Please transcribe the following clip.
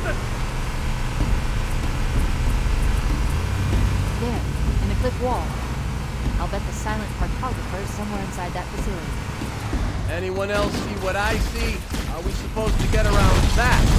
on. There, in the cliff wall. I'll bet the silent cartographer is somewhere inside that facility. Anyone else see what I see? Are we supposed to get around that.